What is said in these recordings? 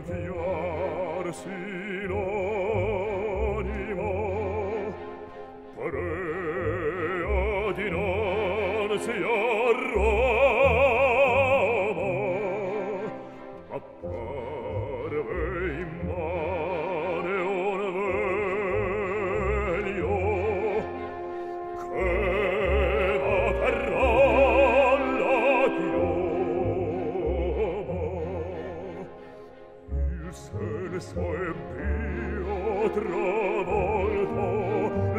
multior si lo empio travolto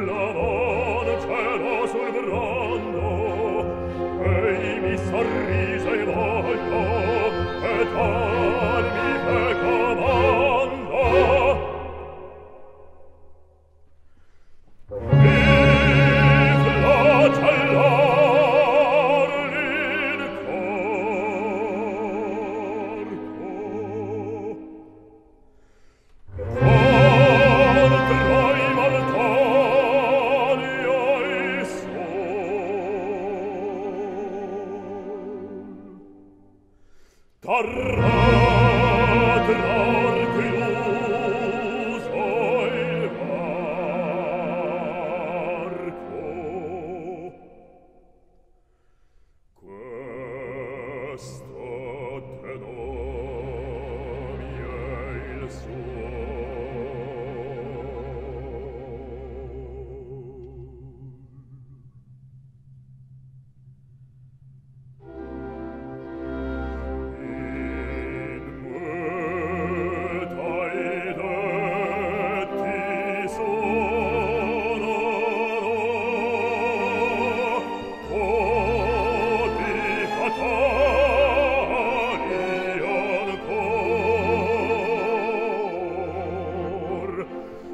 la mano cielo sul brando e mi sorride farò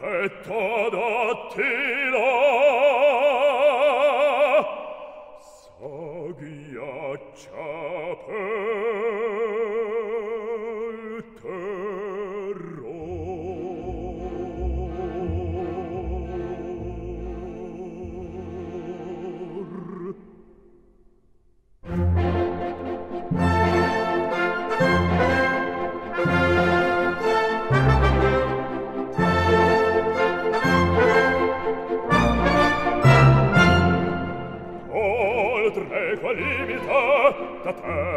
petto d'attila sa ghiaccia per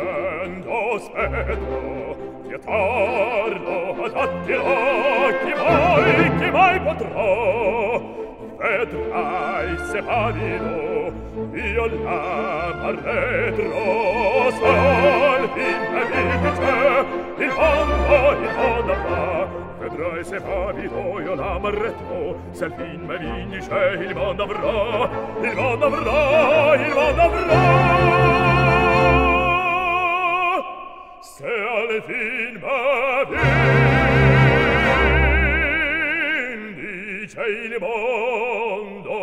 scendo spettro pietardo ad attirò chi mai chi mai potrò. Vedrai se pavido io la parretro. Sol in medice il mondo il mondo fa. Vedrai se pavido io la marretto se il fin me vindice il mondo avrò il mondo avrò il mondo vince il mondo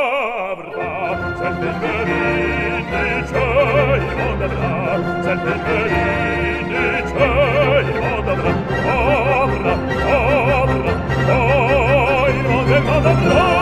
avrà sempre vince il mondo avrà sempre vince il mondo avrà avrà avrà il mondo avrà